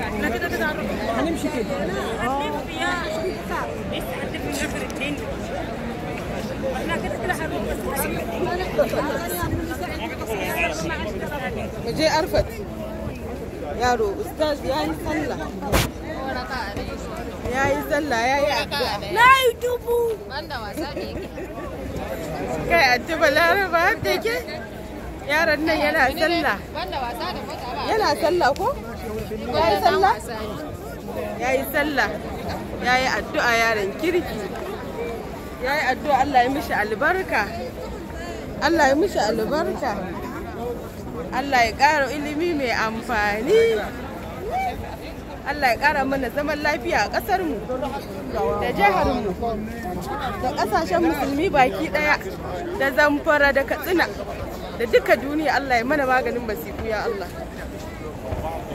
يا كده كده هنمشي كده. هنلف يا عشان يا لسه هنلف يا اخر الدنيا يا كده كده يا. بس مجي أرفت يارو أستاذ يا يسلا يا يسلا يا يا لا يتوبوا كي أتوب يا يا يا nan يا يا ko? Ya yi sallah? Ya yi sallah. Ya yi addu'a kirki. Ya yi addu'a Allah ya mishi albarka. Allah ya mishi albarka. Allah ya ƙara ilimi mai amfani. Allah ya ƙara mana zaman lafiya a ƙasarmu da jiharmu da ƙasashen musulmi baki ɗaya da zamfara da katsina. Da duka duniya Allah ya mana maganin basiku ya Allah.